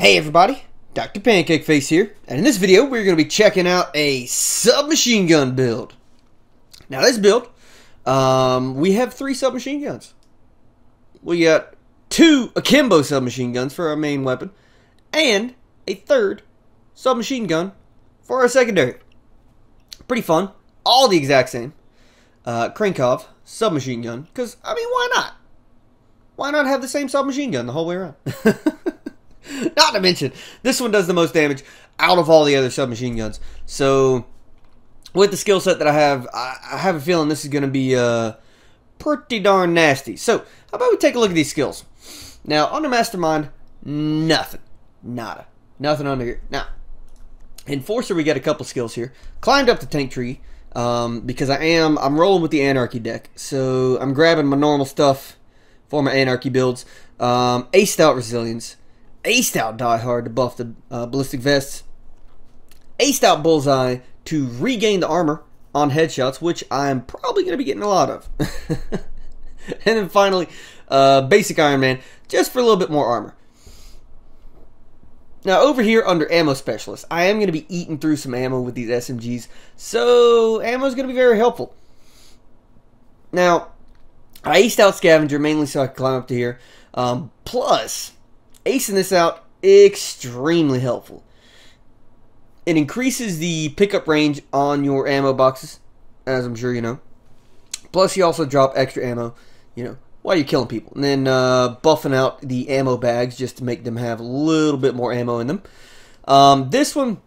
Hey everybody, Dr. Pancake Face here, and in this video we're going to be checking out a submachine gun build. Now this build, um, we have three submachine guns. We got two akimbo submachine guns for our main weapon, and a third submachine gun for our secondary. Pretty fun, all the exact same. Uh, Krinkov submachine gun, because, I mean, why not? Why not have the same submachine gun the whole way around? Not to mention, this one does the most damage out of all the other submachine guns. So, with the skill set that I have, I, I have a feeling this is going to be uh, pretty darn nasty. So, how about we take a look at these skills? Now, under Mastermind, nothing. Nada. Nothing under here. Now, Enforcer, we got a couple skills here. Climbed up the tank tree, um, because I am, I'm rolling with the Anarchy deck. So, I'm grabbing my normal stuff for my Anarchy builds. Um, aced out Resilience aced out Die Hard to buff the uh, ballistic vests, aced out Bullseye to regain the armor on headshots, which I'm probably going to be getting a lot of. and then finally, uh, basic Iron Man, just for a little bit more armor. Now, over here under Ammo Specialist, I am going to be eating through some ammo with these SMGs, so ammo is going to be very helpful. Now, I aced out Scavenger mainly so I can climb up to here. Um, plus, acing this out, extremely helpful. It increases the pickup range on your ammo boxes, as I'm sure you know. Plus, you also drop extra ammo, you know, while you're killing people. And then uh, buffing out the ammo bags just to make them have a little bit more ammo in them. Um, this one,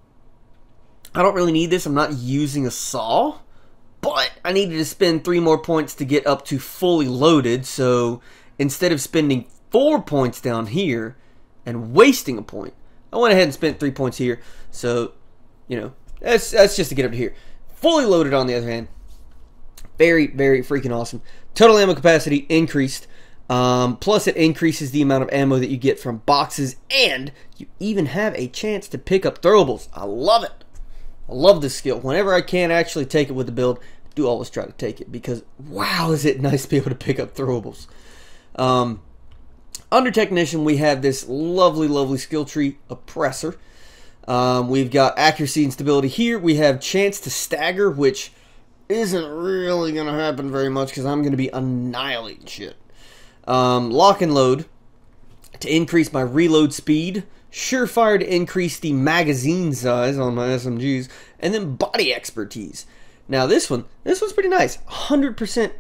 I don't really need this. I'm not using a saw. But I needed to spend three more points to get up to fully loaded. So instead of spending four points down here, and wasting a point. I went ahead and spent three points here. So, you know, that's, that's just to get up to here. Fully loaded on the other hand. Very, very freaking awesome. Total ammo capacity increased. Um, plus, it increases the amount of ammo that you get from boxes, and you even have a chance to pick up throwables. I love it. I love this skill. Whenever I can actually take it with the build, I do always try to take it because wow, is it nice to be able to pick up throwables. Um, under Technician, we have this lovely, lovely skill tree Oppressor. Um, we've got accuracy and stability here. We have chance to stagger, which isn't really going to happen very much because I'm going to be annihilating shit. Um, lock and load to increase my reload speed. Surefire to increase the magazine size on my SMGs. And then body expertise. Now this one, this one's pretty nice. 100%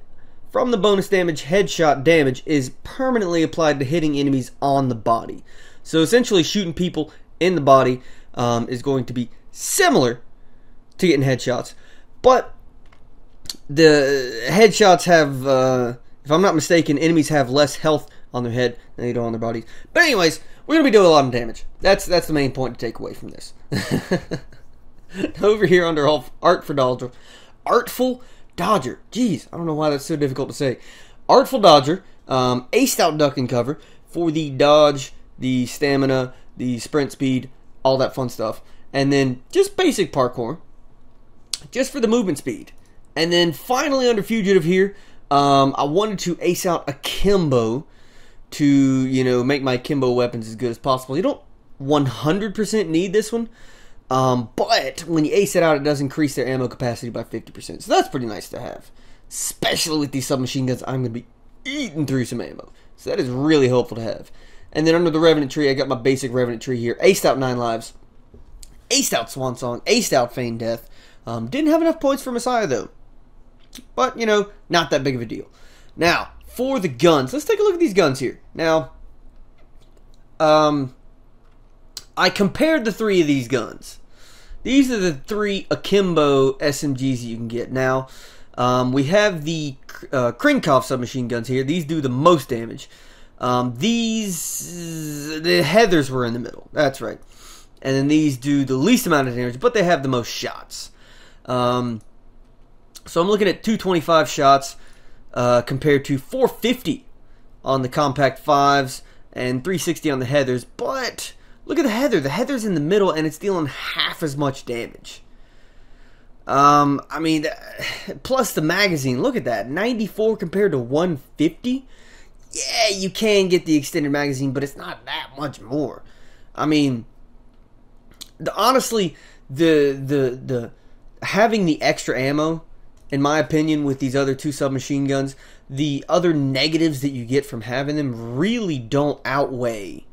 from the bonus damage, headshot damage is permanently applied to hitting enemies on the body. So essentially, shooting people in the body um, is going to be similar to getting headshots, but the headshots have, uh, if I'm not mistaken, enemies have less health on their head than they do on their bodies. But anyways, we're gonna be doing a lot of damage. That's that's the main point to take away from this. Over here under Art Artful Dodger. Jeez, I don't know why that's so difficult to say. Artful Dodger, um, aced out duck and cover for the dodge, the stamina, the sprint speed, all that fun stuff. And then just basic parkour, just for the movement speed. And then finally under Fugitive here, um, I wanted to ace out Akimbo to, you know, make my Akimbo weapons as good as possible. You don't 100% need this one, um, but when you ace it out, it does increase their ammo capacity by 50%. So that's pretty nice to have. Especially with these submachine guns, I'm going to be eating through some ammo. So that is really helpful to have. And then under the Revenant tree, I got my basic Revenant tree here. Aced out 9 lives. Aced out Swan Song. Aced out Feigned Death. Um, didn't have enough points for Messiah, though. But, you know, not that big of a deal. Now, for the guns. Let's take a look at these guns here. Now, um, I compared the three of these guns. These are the three Akimbo SMGs you can get. Now, um, we have the uh, Krinkov submachine guns here. These do the most damage. Um, these, the Heathers were in the middle. That's right. And then these do the least amount of damage, but they have the most shots. Um, so I'm looking at 225 shots uh, compared to 450 on the compact 5s and 360 on the Heathers. But Look at the Heather. The Heather's in the middle and it's dealing half as much damage. Um, I mean, plus the magazine. Look at that. 94 compared to 150. Yeah, you can get the extended magazine, but it's not that much more. I mean, the, honestly, the the the having the extra ammo, in my opinion, with these other two submachine guns, the other negatives that you get from having them really don't outweigh,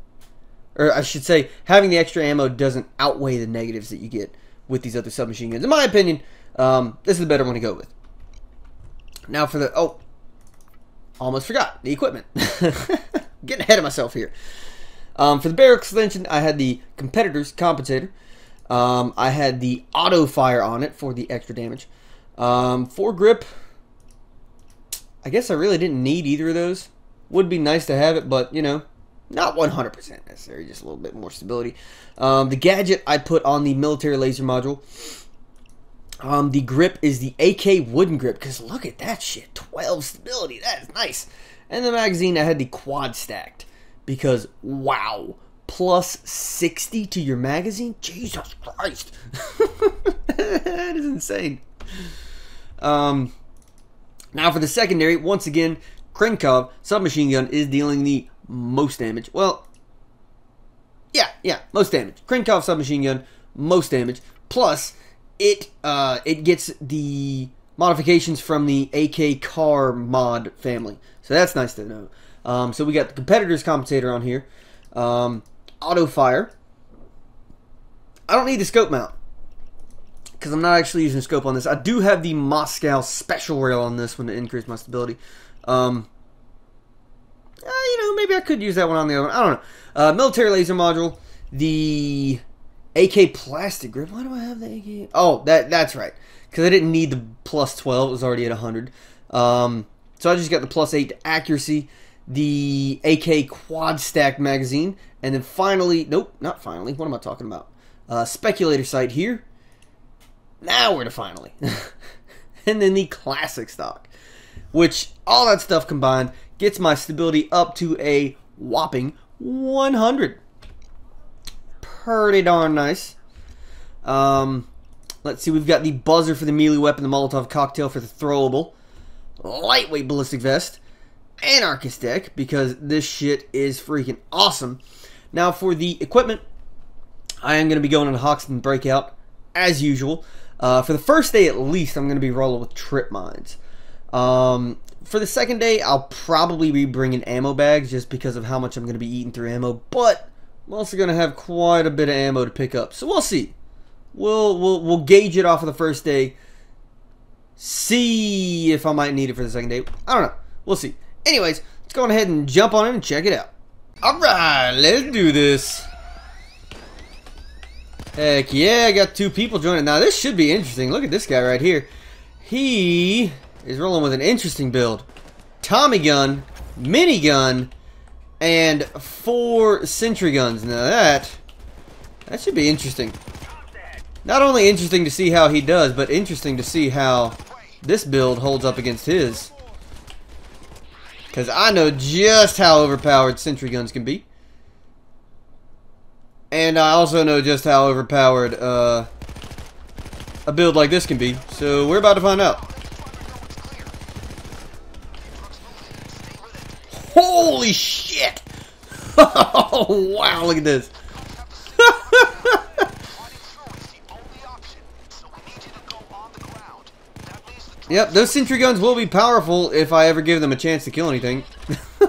or I should say, having the extra ammo doesn't outweigh the negatives that you get with these other submachine guns. In my opinion, um, this is the better one to go with. Now for the oh, almost forgot the equipment. Getting ahead of myself here. Um, for the barrel extension, I had the competitor's compensator. Um, I had the auto fire on it for the extra damage. Um, grip, I guess I really didn't need either of those. Would be nice to have it, but you know, not 100% necessary, just a little bit more stability. Um, the gadget I put on the military laser module. Um, the grip is the AK wooden grip, because look at that shit. 12 stability, that is nice. And the magazine, I had the quad stacked, because wow, plus 60 to your magazine? Jesus Christ. that is insane. Um, now for the secondary, once again, Krinkov submachine gun is dealing the most damage. Well, yeah, yeah, most damage. Krinkov submachine gun, most damage. Plus, it uh, it gets the modifications from the AK car mod family. So that's nice to know. Um, so we got the competitor's compensator on here. Um, auto fire. I don't need the scope mount because I'm not actually using scope on this. I do have the Moscow special rail on this one to increase my stability. Um, uh, you know, maybe I could use that one on the other one. I don't know. Uh, military laser module, the AK plastic grip. Why do I have the AK? Oh, that that's right. Because I didn't need the plus 12. It was already at 100. Um, so I just got the plus 8 accuracy, the AK quad stack magazine, and then finally, nope, not finally. What am I talking about? Uh, speculator sight here. Now we're to finally. and then the classic stock, which all that stuff combined gets my stability up to a whopping 100. Pretty darn nice. Um, let's see, we've got the buzzer for the melee weapon, the Molotov cocktail for the throwable, lightweight ballistic vest, anarchist deck, because this shit is freaking awesome. Now, for the equipment, I am going to be going on Hoxton Breakout, as usual. Uh, for the first day, at least, I'm going to be rolling with trip mines. Um, for the second day, I'll probably be bringing ammo bags just because of how much I'm going to be eating through ammo. But I'm also going to have quite a bit of ammo to pick up, so we'll see. We'll we'll we'll gauge it off of the first day. See if I might need it for the second day. I don't know. We'll see. Anyways, let's go ahead and jump on it and check it out. Alright, let's do this. Heck yeah, I got two people joining. Now this should be interesting. Look at this guy right here. He is rolling with an interesting build. Tommy gun, minigun, and four sentry guns. Now that, that should be interesting. Not only interesting to see how he does, but interesting to see how this build holds up against his. Because I know just how overpowered sentry guns can be. And I also know just how overpowered uh, a build like this can be. So we're about to find out. Oh, wow, look at this. Yep, those sentry guns will be powerful if I ever give them a chance to kill anything.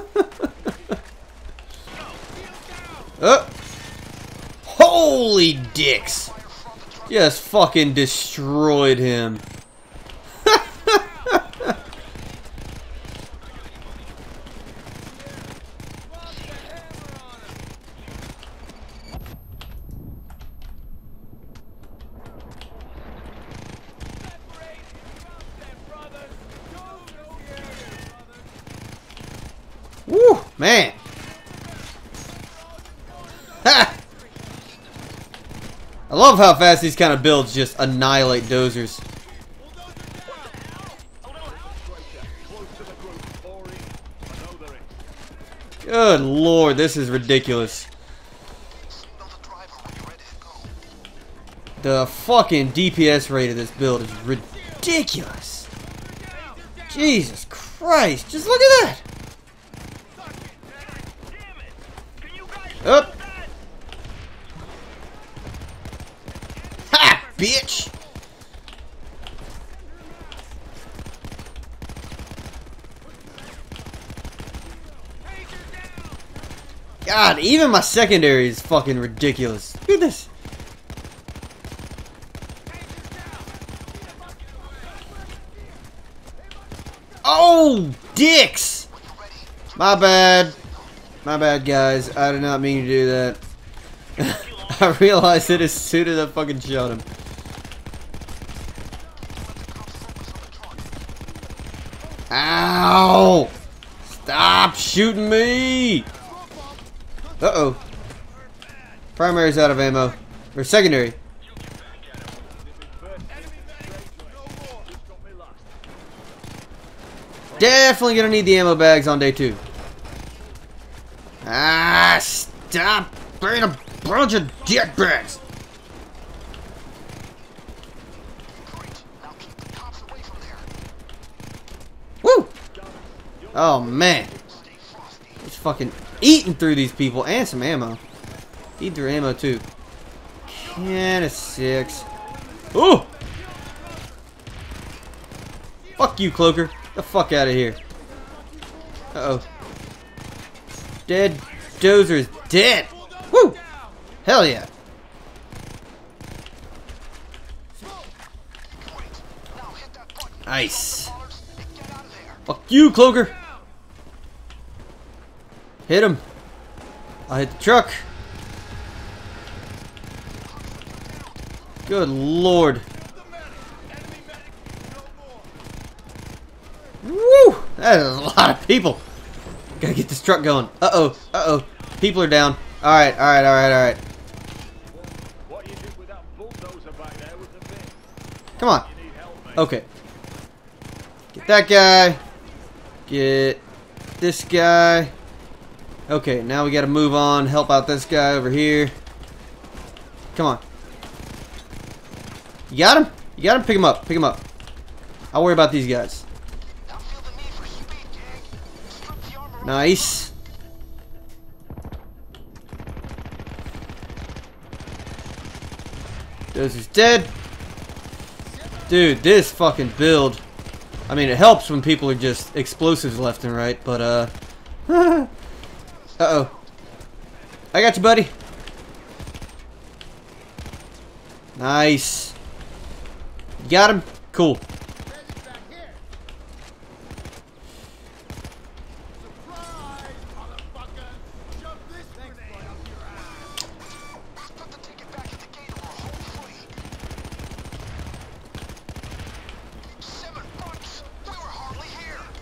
oh! Holy dicks! Just fucking destroyed him. Woo, man. Ha! I love how fast these kind of builds just annihilate dozers. Good lord, this is ridiculous. The fucking DPS rate of this build is ridiculous. Jesus Christ, just look at that. Up! Ha! Bitch! God, even my secondary is fucking ridiculous. Look at this. Oh, dicks! My bad. My bad, guys. I did not mean to do that. I realized it as soon as I fucking shot him. Ow! Stop shooting me! Uh-oh. Primary's out of ammo. Or secondary. Definitely gonna need the ammo bags on day two. Ah, stop being a bunch of dickbags! Woo! Oh man. It's fucking eating through these people and some ammo. Eat through ammo too. Can of six. Ooh! Fuck you, Cloaker. The fuck out of here. Uh-oh. Dead Dozer's dead. Woo! Hell yeah. Nice. Fuck you, Cloaker. Hit him. I'll hit the truck. Good lord. Woo! That is a lot of people. Gotta get this truck going. Uh-oh. Uh-oh. People are down. Alright, alright, alright, alright. Come on. Okay. Get that guy. Get this guy. Okay, now we gotta move on. Help out this guy over here. Come on. You got him? You got him? Pick him up. Pick him up. I'll worry about these guys. Nice. Dozer's dead. Dude, this fucking build. I mean, it helps when people are just explosives left and right, but, uh... Uh-oh. I got you, buddy. Nice. Got him? Cool.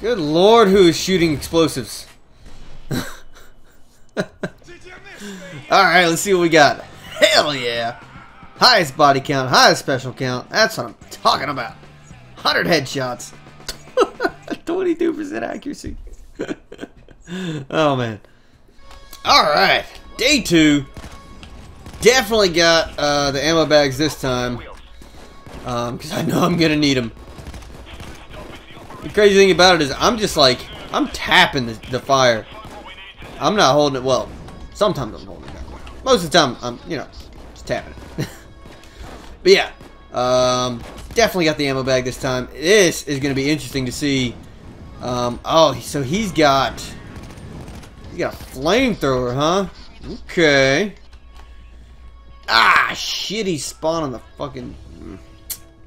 Good lord, who is shooting explosives? Alright, let's see what we got. Hell yeah! Highest body count, highest special count. That's what I'm talking about. 100 headshots. 22% accuracy. oh, man. Alright. Day two. Definitely got uh, the ammo bags this time. Because um, I know I'm going to need them. The crazy thing about it is I'm just like, I'm tapping the, the fire. I'm not holding it, well, sometimes I'm holding it down. Most of the time, I'm, you know, just tapping it. but yeah, um, definitely got the ammo bag this time. This is going to be interesting to see. Um, oh, so he's got, he's got a flamethrower, huh? Okay. Ah, shitty spawn on the fucking... Hmm.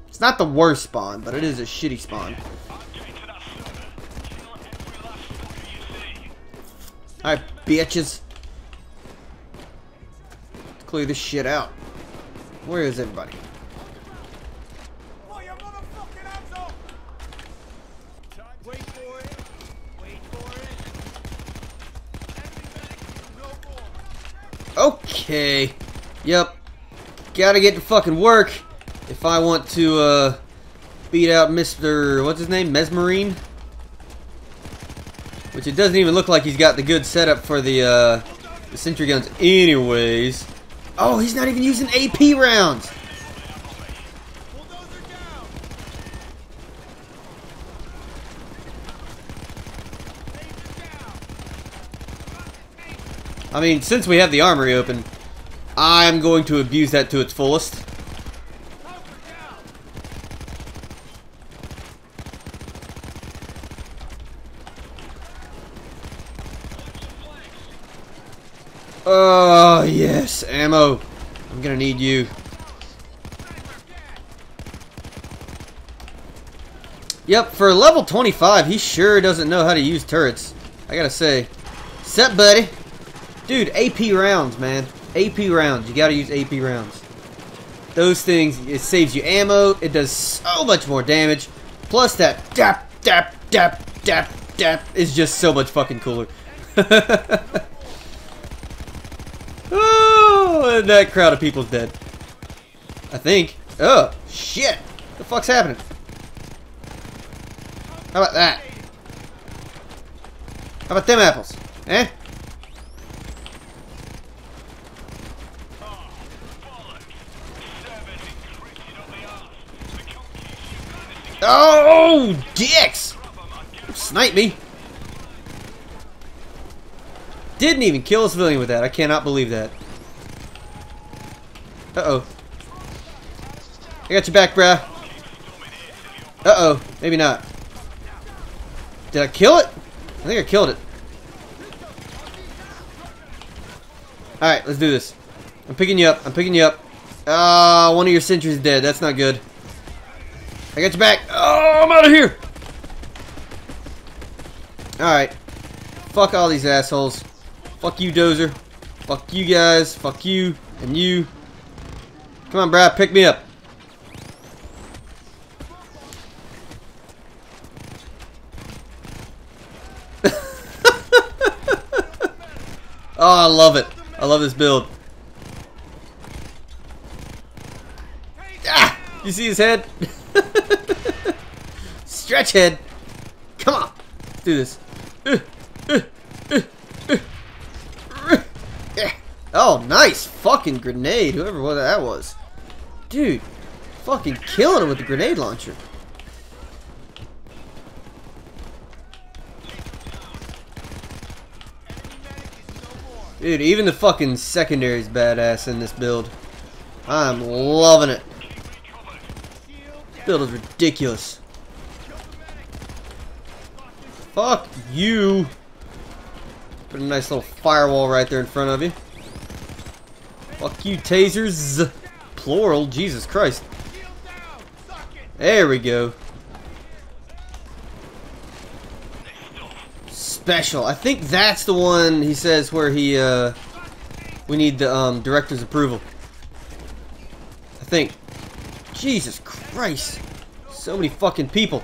It's not the worst spawn, but it is a shitty spawn. Alright, bitches. Let's clear this shit out. Where is everybody? Okay. Yep. Gotta get to fucking work if I want to, uh, beat out Mr. What's his name? Mesmerine? Which it doesn't even look like he's got the good setup for the, uh, the sentry guns anyways. Oh, he's not even using AP rounds! I mean, since we have the armory open, I'm going to abuse that to its fullest. Oh, yes, ammo. I'm gonna need you. Yep, for level 25, he sure doesn't know how to use turrets. I gotta say. Sup, buddy? Dude, AP rounds, man. AP rounds. You gotta use AP rounds. Those things, it saves you ammo. It does so much more damage. Plus that dap, dap, dap, dap, dap is just so much fucking cooler. that crowd of people's dead. I think. Oh, shit. What the fuck's happening? How about that? How about them apples? Eh? Oh, dicks! Snipe me. Didn't even kill a civilian with that. I cannot believe that. Uh-oh. I got your back, bruh. Uh-oh. Maybe not. Did I kill it? I think I killed it. Alright, let's do this. I'm picking you up. I'm picking you up. Ah, uh, one of your sentries is dead. That's not good. I got your back. Oh, I'm out of here. Alright. Fuck all these assholes. Fuck you, Dozer. Fuck you guys. Fuck you. And you. Come on, Brad. Pick me up. Oh, I love it. I love this build. Ah! You see his head? Stretch head. Come on. Let's do this. Oh, nice fucking grenade. Whoever that was. Dude, fucking killing him with the grenade launcher. Dude, even the fucking secondary is badass in this build. I'm loving it. This build is ridiculous. Fuck you. Put a nice little firewall right there in front of you. Fuck you, tasers. Plural, Jesus Christ. There we go. special. I think that's the one he says where he, uh, we need the, um, director's approval. I think. Jesus Christ. So many fucking people.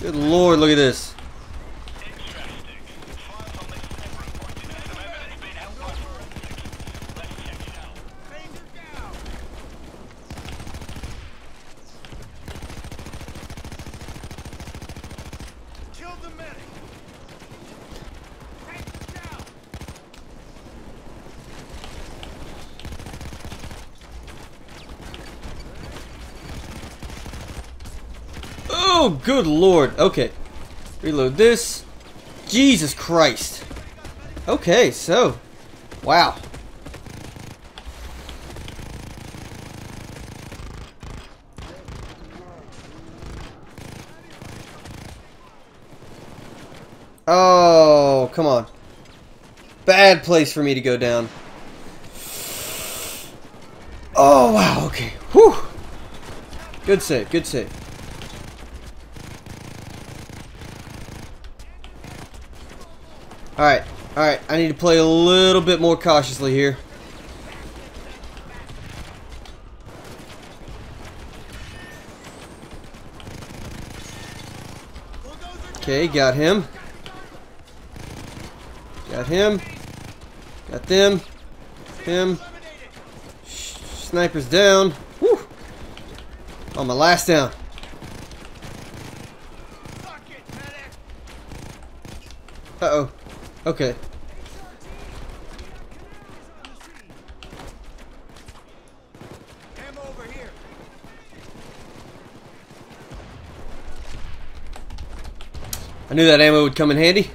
Good lord, look at this. Oh, good lord. Okay. Reload this. Jesus Christ. Okay, so. Wow. Oh, come on. Bad place for me to go down. Oh, wow, okay. Whew. Good save, good save. Alright, alright, I need to play a little bit more cautiously here. Okay, got him. Got him. Got them. Him. Sniper's down. Woo! On oh, my last down. Uh-oh. Okay. I knew that ammo would come in handy.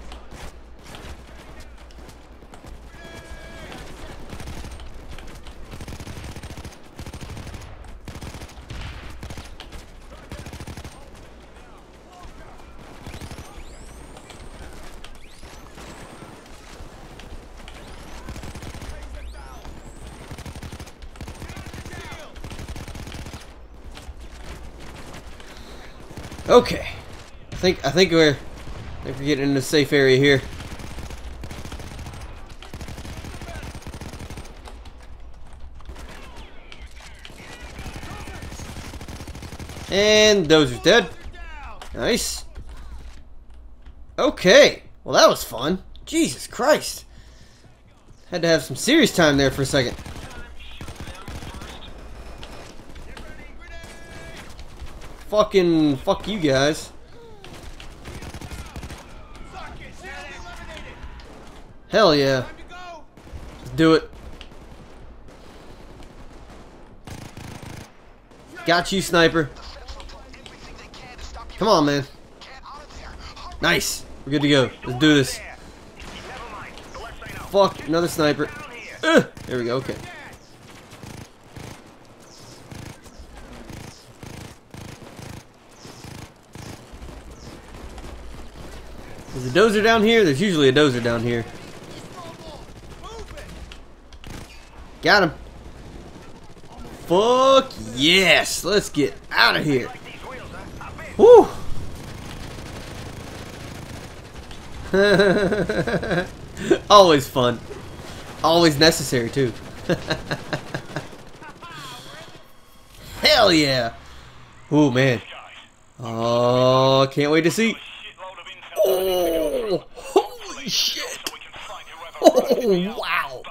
Okay. I think I think we're I think we're getting in a safe area here. And those are dead. Nice. Okay. Well, that was fun. Jesus Christ. Had to have some serious time there for a second. Fucking fuck you guys. Hell yeah. Let's do it. Got you, sniper. Come on, man. Nice. We're good to go. Let's do this. Fuck, another sniper. Ugh. There we go, okay. There's a dozer down here? There's usually a dozer down here. Got him. Fuck yes! Let's get out of here. Woo! Always fun. Always necessary, too. Hell yeah! Oh man. Oh, can't wait to see. Oh, holy shit! Oh, wow!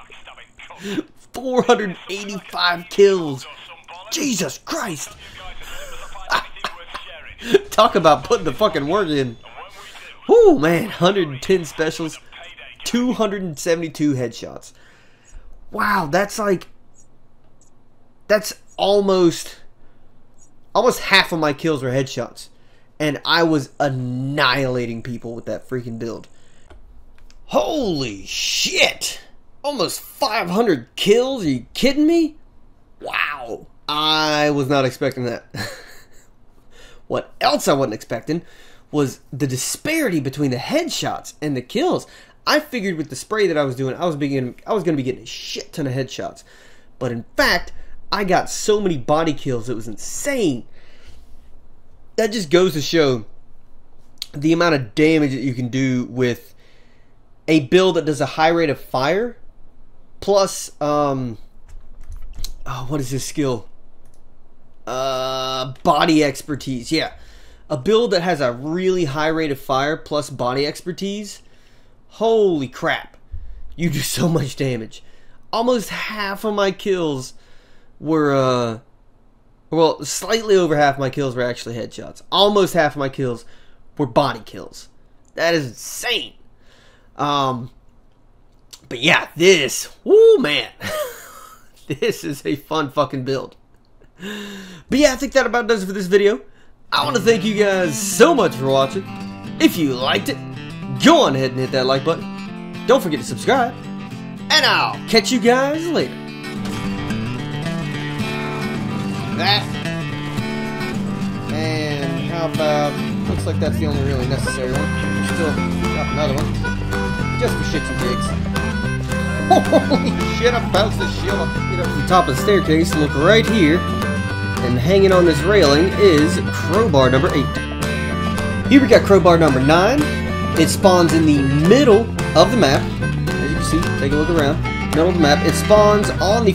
485 kills! Jesus Christ! Talk about putting the fucking work in. Whoo, man. 110 specials, 272 headshots. Wow, that's like... That's almost... Almost half of my kills were headshots. And I was annihilating people with that freaking build. Holy shit! Almost 500 kills? Are you kidding me? Wow. I was not expecting that. what else I wasn't expecting was the disparity between the headshots and the kills. I figured with the spray that I was doing, I was beginning, I was going to be getting a shit ton of headshots. But in fact, I got so many body kills, it was insane that just goes to show the amount of damage that you can do with a build that does a high rate of fire plus um oh, what is this skill uh body expertise yeah a build that has a really high rate of fire plus body expertise holy crap you do so much damage almost half of my kills were uh well, slightly over half my kills were actually headshots. Almost half of my kills were body kills. That is insane. Um, but yeah, this, oh man, this is a fun fucking build. But yeah, I think that about does it for this video. I want to thank you guys so much for watching. If you liked it, go on ahead and hit that like button. Don't forget to subscribe. And I'll catch you guys later. that. And how about, looks like that's the only really necessary one. Still got another one. Just for shits and gigs. Holy shit, I bounced the shit off. Get up to the top of the staircase, look right here, and hanging on this railing is crowbar number 8. Here we got crowbar number 9. It spawns in the middle of the map. As you can see, take a look around. Middle of the map. It spawns on the